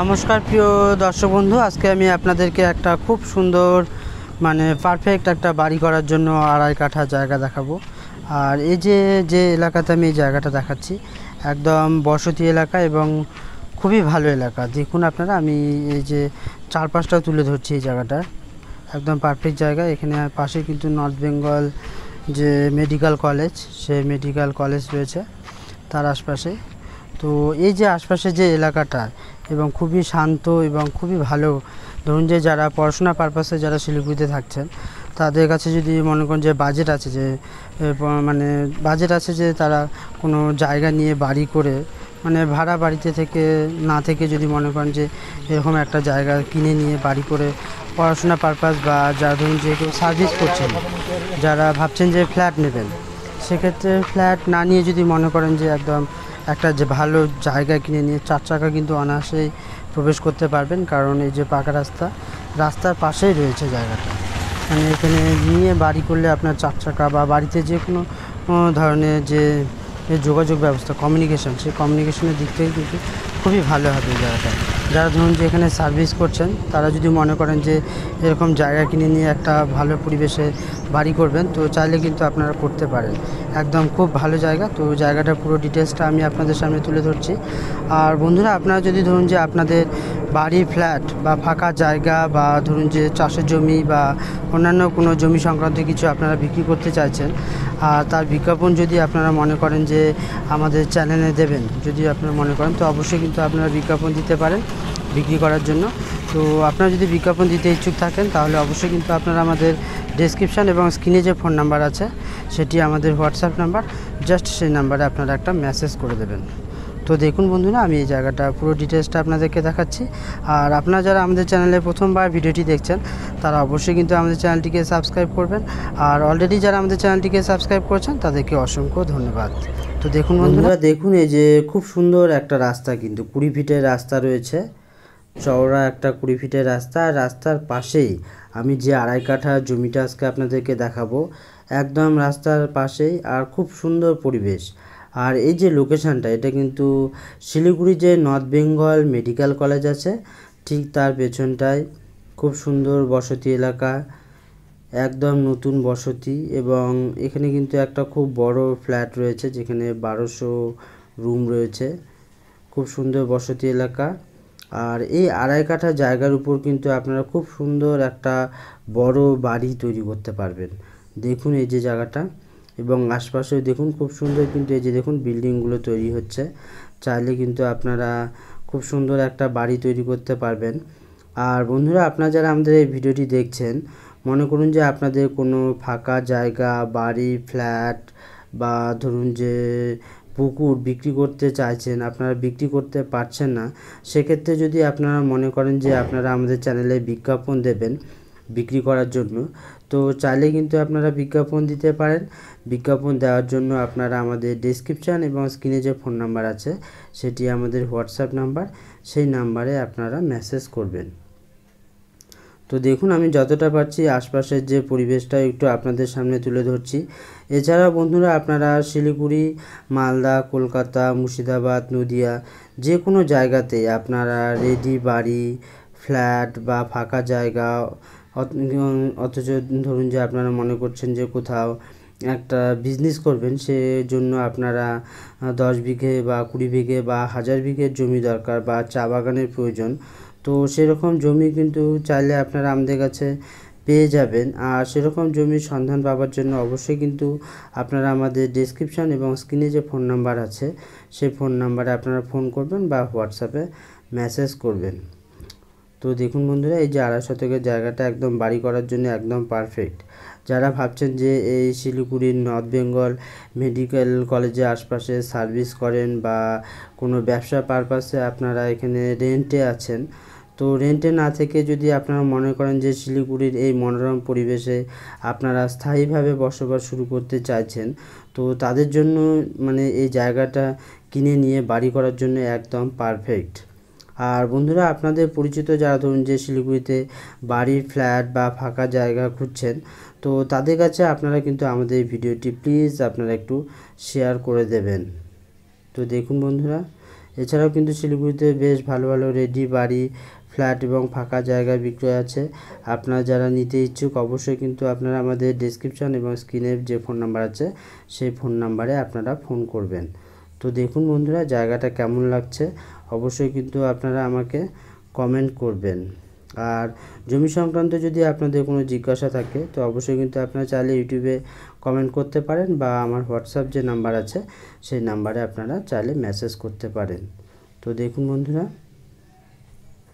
নমস্কার প্রিয় দর্শক বন্ধু, আজকে আমি আপনাদেরকে একটা খুব সুন্দর মানে পারফেক্ট একটা বাড়ি করার জন্য আড়াই কাঠা জায়গা দেখাবো। আর এই যে যে এলাকাতে আমি এই জায়গাটা দেখাচ্ছি, একদম বসতি এলাকা এবং খুবই ভালো এলাকা। দেখুন আপনারা, আমি এই যে চারপাশটা তুলে ধরছি এই জায়গাটা। একদম পারফেক্ট জায়গা। এখানে পাশে কিন্তু নর্থ বেঙ্গল যে মেডিকেল কলেজ সে মেডিকেল কলেজ রয়েছে তার আশপাশে। তো এই যে আশপাশে যে এলাকাটা এবং খুবই শান্ত এবং খুবই ভালো। ধরুন যে যারা পড়াশোনা পারপাসে যারা শিলিগুড়িতে থাকছেন, তাদের কাছে যদি মনে করেন যে বাজেট আছে যে মানে বাজেট আছে যে তারা কোনো জায়গা নিয়ে বাড়ি করে মানে ভাড়া বাড়িতে থেকে, না থেকে যদি মনে করেন যে এরকম একটা জায়গা কিনে নিয়ে বাড়ি করে পড়াশোনা পারপাস বা যারা ধরুন যে কেউ সার্ভিস করছেন, যারা ভাবছেন যে ফ্ল্যাট নেবেন, সেক্ষেত্রে ফ্ল্যাট না নিয়ে যদি মনে করেন যে একদম একটা যে ভালো জায়গা কিনে নিয়ে চার চাকা কিন্তু অনায়াসেই প্রবেশ করতে পারবেন, কারণ এই যে পাকা রাস্তা, রাস্তার পাশেই রয়েছে জায়গাটা। মানে এখানে নিয়ে বাড়ি করলে আপনার চার চাকা বা বাড়িতে যে কোনো ধরনের যে যোগাযোগ ব্যবস্থা কমিউনিকেশান সেই কমিউনিকেশনের দিক থেকে কিন্তু খুবই ভালো হবে জায়গাটা। যারা ধরুন যে এখানে সার্ভিস করছেন, তারা যদি মনে করেন যে এরকম জায়গা কিনে নিয়ে একটা ভালো পরিবেশে বাড়ি করবেন, তো চাইলে কিন্তু আপনারা করতে পারেন। একদম খুব ভালো জায়গা, তো জায়গাটার পুরো ডিটেলসটা আমি আপনাদের সামনে তুলে ধরছি। আর বন্ধুরা, আপনারা যদি ধরুন যে আপনাদের বাড়ি ফ্ল্যাট বা ফাঁকা জায়গা বা ধরুন যে চাষের জমি বা অন্যান্য কোনো জমি সংক্রান্ত কিছু আপনারা বিক্রি করতে চাইছেন, আর তার বিজ্ঞাপন যদি আপনারা মনে করেন যে আমাদের চ্যানেলে দেবেন, যদি আপনারা মনে করেন, তো অবশ্যই কিন্তু আপনারা বিজ্ঞাপন দিতে পারেন। বিক্রি করার জন্য। তো আপনারা যদি বিজ্ঞাপন দিতে ইচ্ছুক থাকেন, তাহলে অবশ্যই কিন্তু আপনারা আমাদের ডেসক্রিপশান এবং স্ক্রিনে যে ফোন নাম্বার আছে, সেটি আমাদের হোয়াটসঅ্যাপ নাম্বার জাস্ট সেই নাম্বারে আপনারা একটা মেসেজ করে দেবেন। তো দেখুন বন্ধুরা, আমি এই জায়গাটা, পুরো ডিটেলসটা আপনাদেরকে দেখাচ্ছি। আর আপনারা যারা আমাদের চ্যানেলে প্রথমবার ভিডিওটি দেখছেন, তারা অবশ্যই কিন্তু আমাদের চ্যানেলটিকে সাবস্ক্রাইব করবেন। আর অলরেডি যারা আমাদের চ্যানেলটিকে সাবস্ক্রাইব করেছেন, তাদেরকে অসংখ্য ধন্যবাদ। তো দেখুন বন্ধুরা। দেখুন এই যে খুব সুন্দর একটা রাস্তা কিন্তু, কুড়ি ফিটের রাস্তা রয়েছে, চওড়া একটা কুড়ি ফিটের রাস্তা। আর রাস্তার পাশেই আমি যে আড়াই কাঠা জমিটা আজকে আপনাদেরকে দেখাবো, একদম রাস্তার পাশেই আর খুব সুন্দর পরিবেশ। আর এই যে লোকেশানটা এটা কিন্তু শিলিগুড়ি যে নর্থ বেঙ্গল মেডিকেল কলেজ আছে, ঠিক তার পেছনটায় খুব সুন্দর বসতি এলাকা। একদম নতুন বসতি এবং এখানে কিন্তু একটা খুব বড় ফ্ল্যাট রয়েছে যেখানে বারোশো রুম রয়েছে। খুব সুন্দর বসতি এলাকা। আর এই আড়াই কাঠা জায়গার উপর কিন্তু আপনারা খুব সুন্দর একটা বড় বাড়ি তৈরি করতে পারবেন। দেখুন এই যে জায়গাটা এবং আশপাশেও দেখুন খুব সুন্দর কিন্তু এই যে দেখুন বিল্ডিংগুলো তৈরি হচ্ছে। চাইলে কিন্তু আপনারা খুব সুন্দর একটা বাড়ি তৈরি করতে পারবেন। আর বন্ধুরা, আপনারা যারা আমাদের এই ভিডিওটি দেখছেন মনে করুন যে আপনাদের কোনো ফাঁকা জায়গা, বাড়ি ফ্ল্যাট বা ধরুন যে পুকুর বিক্রি করতে চাইছেন, আপনারা বিক্রি করতে পারছেন না, সেক্ষেত্রে যদি আপনারা মনে করেন যে আপনারা আমাদের চ্যানেলে বিজ্ঞাপন দেবেন বিক্রি করার জন্য, তো চাইলে কিন্তু আপনারা বিজ্ঞাপন দিতে পারেন। বিজ্ঞাপন দেওয়ার জন্য আপনারা আমাদের ডিসক্রিপশান এবং স্ক্রিনে যে ফোন নাম্বার আছে, সেটি আমাদের হোয়াটসঅ্যাপ নাম্বার সেই নাম্বারে আপনারা মেসেজ করবেন। তো দেখুন, আমি যতটা পারছি আশপাশের যে পরিবেশটা একটু আপনাদের সামনে তুলে ধরছি। এছাড়া বন্ধুরা, আপনারা শিলিগুড়ি, মালদা, কলকাতা, মুর্শিদাবাদ, নদিয়া যে কোনো জায়গাতে আপনারা রেডি বাড়ি, ফ্ল্যাট বা ফাঁকা জায়গা অথচ ধরুন যে আপনারা মনে করছেন যে কোথাও একটা বিজনেস করবেন, সেজন্য আপনারা দশ বিঘে বা কুড়ি বিঘে বা হাজার বিঘের জমি দরকার বা চা বাগানের প্রয়োজন। তো সেরকম জমি কিন্তু চাইলে আপনারা আমাদের কাছে পেয়ে যাবেন। আর সেরকম জমির সন্ধান পাওয়ার জন্য অবশ্যই কিন্তু আপনারা আমাদের ডেসক্রিপশান এবং স্ক্রিনে যে ফোন নাম্বার আছে, সেই ফোন নাম্বারে আপনারা ফোন করবেন বা হোয়াটসঅ্যাপে মেসেজ করবেন। তো দেখুন বন্ধুরা, এই যে আড়াই শতকের জায়গাটা একদম বাড়ি করার জন্য একদম পারফেক্ট যারা ভাবছেন যে এই শিলিগুড়ির নর্থ বেঙ্গল মেডিকেল কলেজের আশপাশে সার্ভিস করেন বা কোনো ব্যবসা পারপাসে আপনারা এখানে রেন্টে আছেন তো রেন্টে না থেকে যদি আপনারা মনে করেন যে শিলিগুড়ির এই মনোরম পরিবেশে আপনারা স্থায়ীভাবে বসবাস শুরু করতে চাইছেন, তো তাদের জন্য মানে এই জায়গাটা কিনে নিয়ে বাড়ি করার জন্য একদম পারফেক্ট আর বন্ধুরা, আপনাদের পরিচিত যারা ধরুন যে শিলিগুড়িতে বাড়ি ফ্ল্যাট বা ফাঁকা জায়গা খুঁজছেন, তো তাদের কাছে আপনারা কিন্তু আমাদের এই ভিডিওটি প্লিজ আপনারা একটু শেয়ার করে দেবেন। তো দেখুন বন্ধুরা, এছাড়াও কিন্তু শিলিগুড়িতে বেশ ভালো ভালো রেডি বাড়ি ফ্ল্যাট এবং ফাঁকা জায়গা বিক্রয় আছে। আপনারা যারা নিতে ইচ্ছুক, অবশ্যই কিন্তু আপনারা আমাদের ডিসক্রিপশন এবং স্ক্রিনের যে ফোন নাম্বার আছে, সেই ফোন নাম্বারে আপনারা ফোন করবেন। তো দেখুন বন্ধুরা, জায়গাটা কেমন লাগছে? অবশ্যই কিন্তু আপনারা আমাকে কমেন্ট করবেন। আর জমি সংক্রান্ত যদি আপনাদের কোনো জিজ্ঞাসা থাকে, তো অবশ্যই কিন্তু আপনারা চাইলে ইউটিউবে কমেন্ট করতে পারেন বা আমার হোয়াটসঅ্যাপ যে নাম্বার আছে, সেই নাম্বারে আপনারা চাইলে মেসেজ করতে পারেন। তো দেখুন বন্ধুরা